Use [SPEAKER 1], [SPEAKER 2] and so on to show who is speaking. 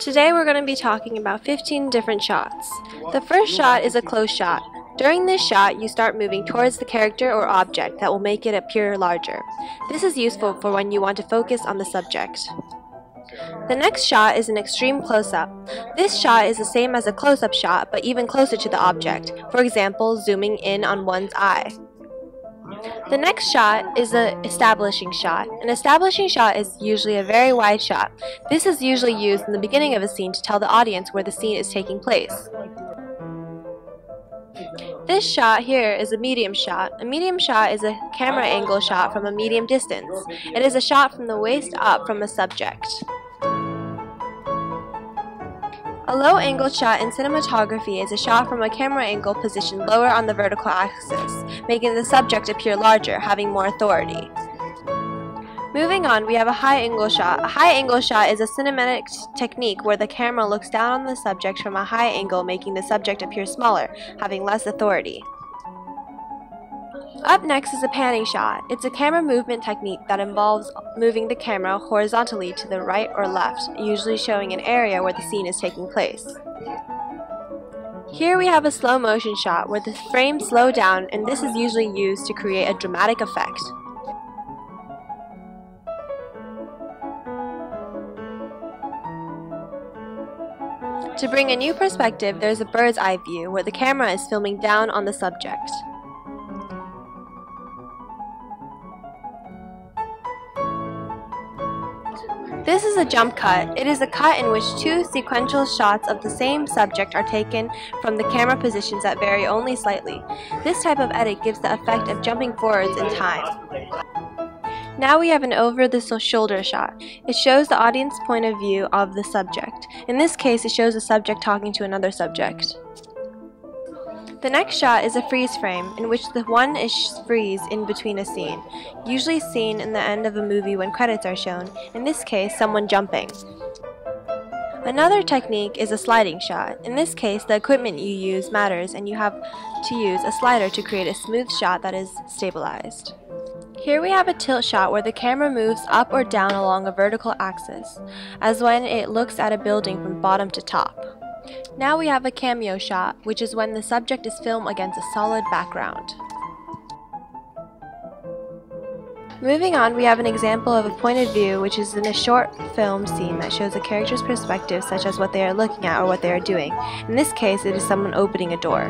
[SPEAKER 1] Today we're going to be talking about 15 different shots. The first shot is a close shot. During this shot, you start moving towards the character or object that will make it appear larger. This is useful for when you want to focus on the subject. The next shot is an extreme close-up. This shot is the same as a close-up shot, but even closer to the object, for example, zooming in on one's eye. The next shot is the establishing shot. An establishing shot is usually a very wide shot. This is usually used in the beginning of a scene to tell the audience where the scene is taking place. This shot here is a medium shot. A medium shot is a camera angle shot from a medium distance. It is a shot from the waist up from a subject. A low angle shot in cinematography is a shot from a camera angle positioned lower on the vertical axis, making the subject appear larger, having more authority. Moving on, we have a high angle shot. A high angle shot is a cinematic technique where the camera looks down on the subject from a high angle, making the subject appear smaller, having less authority. Up next is a panning shot. It's a camera movement technique that involves moving the camera horizontally to the right or left, usually showing an area where the scene is taking place. Here we have a slow motion shot where the frames slow down and this is usually used to create a dramatic effect. To bring a new perspective, there's a bird's eye view where the camera is filming down on the subject. This is a jump cut. It is a cut in which two sequential shots of the same subject are taken from the camera positions that vary only slightly. This type of edit gives the effect of jumping forwards in time. Now we have an over-the-shoulder shot. It shows the audience point of view of the subject. In this case, it shows a subject talking to another subject. The next shot is a freeze frame, in which the one is freeze in between a scene, usually seen in the end of a movie when credits are shown, in this case someone jumping. Another technique is a sliding shot. In this case, the equipment you use matters and you have to use a slider to create a smooth shot that is stabilized. Here we have a tilt shot where the camera moves up or down along a vertical axis, as when it looks at a building from bottom to top. Now we have a cameo shot, which is when the subject is filmed against a solid background. Moving on, we have an example of a point of view, which is in a short film scene that shows a character's perspective, such as what they are looking at or what they are doing. In this case, it is someone opening a door.